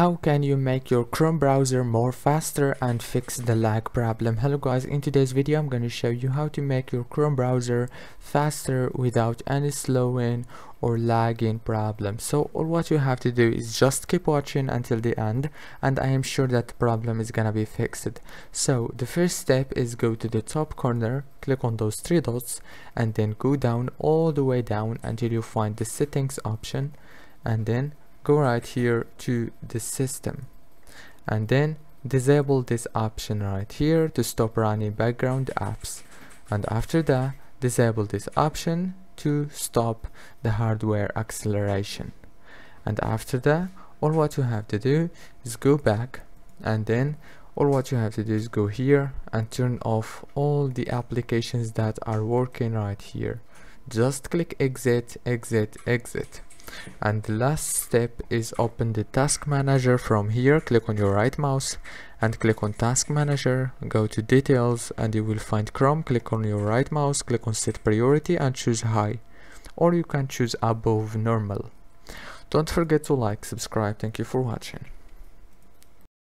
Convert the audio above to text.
how can you make your chrome browser more faster and fix the lag problem? Hello guys. In today's video i'm going to show you how to make your chrome browser faster without any slowing or lagging problem. So all what you have to do is just keep watching until the end and i am sure that the problem is gonna be fixed. So the first step is go to the top corner click on those three dots and then go down all the way down until you find the settings option and then go right here to the system. And then disable this option right here to stop running background apps. And after that disable this option to stop the hardware acceleration. And after that all what you have to do is go back. And then all what you have to do is go here and turn off all the applications that are working right here. Just click exit exit exit and the last step is open the task manager from here. Click on your right mouse and click on task manager. Go to details and you will find chrome. Click on your right mouse click on set priority and choose high. Or you can choose above normal. Don't forget to like subscribe. Thank you for watching